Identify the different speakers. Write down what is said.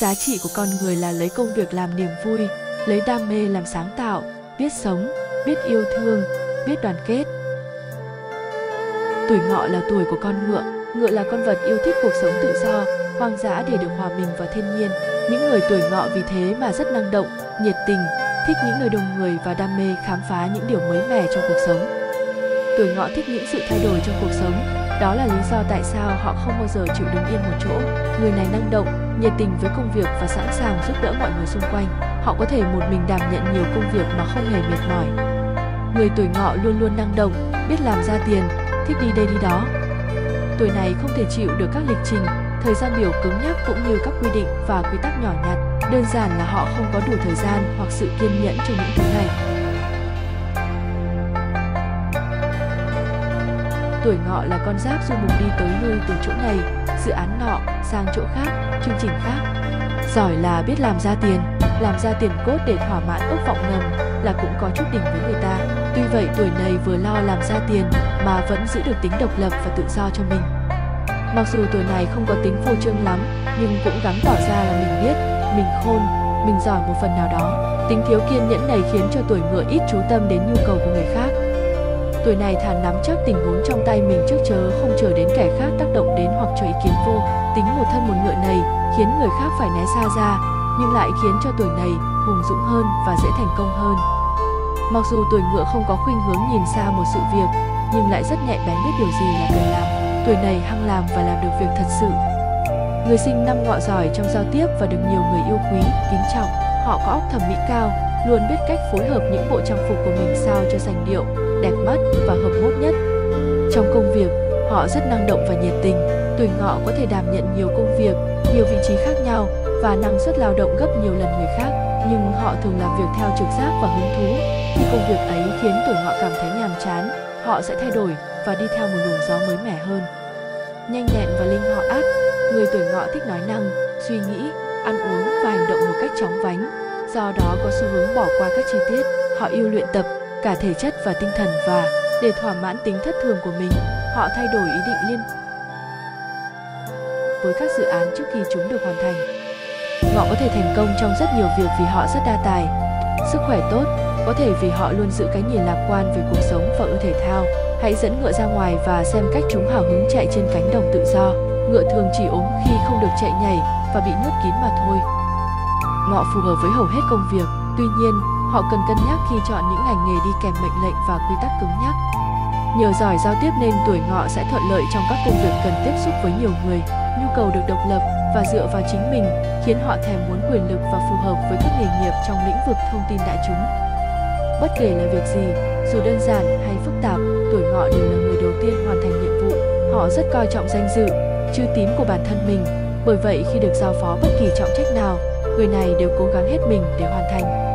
Speaker 1: Giá trị của con người là lấy công việc làm niềm vui, lấy đam mê làm sáng tạo, biết sống, biết yêu thương, biết đoàn kết. Tuổi ngọ là tuổi của con ngựa, ngựa là con vật yêu thích cuộc sống tự do, hoang dã để được hòa mình vào thiên nhiên. Những người tuổi ngọ vì thế mà rất năng động, nhiệt tình, thích những nơi đông người và đam mê khám phá những điều mới mẻ trong cuộc sống. Tuổi ngọ thích những sự thay đổi trong cuộc sống, đó là lý do tại sao họ không bao giờ chịu đứng yên một chỗ. Người này năng động, nhiệt tình với công việc và sẵn sàng giúp đỡ mọi người xung quanh. Họ có thể một mình đảm nhận nhiều công việc mà không hề mệt mỏi. Người tuổi ngọ luôn luôn năng động, biết làm ra tiền, thích đi đây đi đó. Tuổi này không thể chịu được các lịch trình, thời gian biểu cứng nhắc cũng như các quy định và quy tắc nhỏ nhặt. Đơn giản là họ không có đủ thời gian hoặc sự kiên nhẫn cho những thứ này. Tuổi ngọ là con giáp du mục đi tới lui từ chỗ này, dự án nọ sang chỗ khác, chương trình khác. Giỏi là biết làm ra tiền, làm ra tiền cốt để thỏa mãn ước vọng ngầm là cũng có chút đỉnh với người ta. Tuy vậy tuổi này vừa lo làm ra tiền mà vẫn giữ được tính độc lập và tự do cho mình. Mặc dù tuổi này không có tính phô trương lắm, nhưng cũng gắng tỏ ra là mình biết, mình khôn, mình giỏi một phần nào đó. Tính thiếu kiên nhẫn này khiến cho tuổi ngựa ít chú tâm đến nhu cầu của người khác. Tuổi này thà nắm chắc tình huống trong tay mình trước chớ không chờ đến kẻ khác tác động đến hoặc cho ý kiến vô. Tính một thân một ngựa này khiến người khác phải né xa ra, nhưng lại khiến cho tuổi này hùng dũng hơn và dễ thành công hơn. Mặc dù tuổi ngựa không có khuynh hướng nhìn xa một sự việc, nhưng lại rất nhạy bén biết điều gì là cần làm. Tuổi này hăng làm và làm được việc thật sự. Người sinh năm ngọ giỏi trong giao tiếp và được nhiều người yêu quý, kính trọng. Họ có óc thẩm mỹ cao, luôn biết cách phối hợp những bộ trang phục của mình sao cho sành điệu, đẹp mắt và hợp mốt nhất. Trong công việc, họ rất năng động và nhiệt tình. Tuổi ngọ có thể đảm nhận nhiều công việc, nhiều vị trí khác nhau và năng suất lao động gấp nhiều lần người khác, nhưng họ thường làm việc theo trực giác và hứng thú. Khi công việc ấy khiến tuổi ngọ cảm thấy nhàm chán, họ sẽ thay đổi và đi theo một luồng gió mới mẻ hơn. Nhanh nhẹn và linh hoạt, người tuổi ngọ thích nói năng, suy nghĩ, ăn uống và hành động một cách chóng vánh, do đó có xu hướng bỏ qua các chi tiết. Họ yêu luyện tập cả thể chất và tinh thần và để thỏa mãn tính thất thường của mình, họ thay đổi ý định liên với các dự án trước khi chúng được hoàn thành. Họ có thể thành công trong rất nhiều việc vì họ rất đa tài, sức khỏe tốt, có thể vì họ luôn giữ cái nhìn lạc quan về cuộc sống và ưa thể thao. Hãy dẫn ngựa ra ngoài và xem cách chúng hào hứng chạy trên cánh đồng tự do. Ngựa thường chỉ ốm khi không được chạy nhảy và bị nhốt kín mà thôi. Ngọ phù hợp với hầu hết công việc, tuy nhiên, họ cần cân nhắc khi chọn những ngành nghề đi kèm mệnh lệnh và quy tắc cứng nhắc. Nhờ giỏi giao tiếp nên tuổi ngọ sẽ thuận lợi trong các công việc cần tiếp xúc với nhiều người, nhu cầu được độc lập và dựa vào chính mình khiến họ thèm muốn quyền lực và phù hợp với các nghề nghiệp trong lĩnh vực thông tin đại chúng. Bất kể là việc gì, dù đơn giản hay phức tạp, tuổi ngọ đều là người đầu tiên hoàn thành nhiệm vụ. Họ rất coi trọng danh dự, chữ tín của bản thân mình. Bởi vậy khi được giao phó bất kỳ trọng trách nào, người này đều cố gắng hết mình để hoàn thành.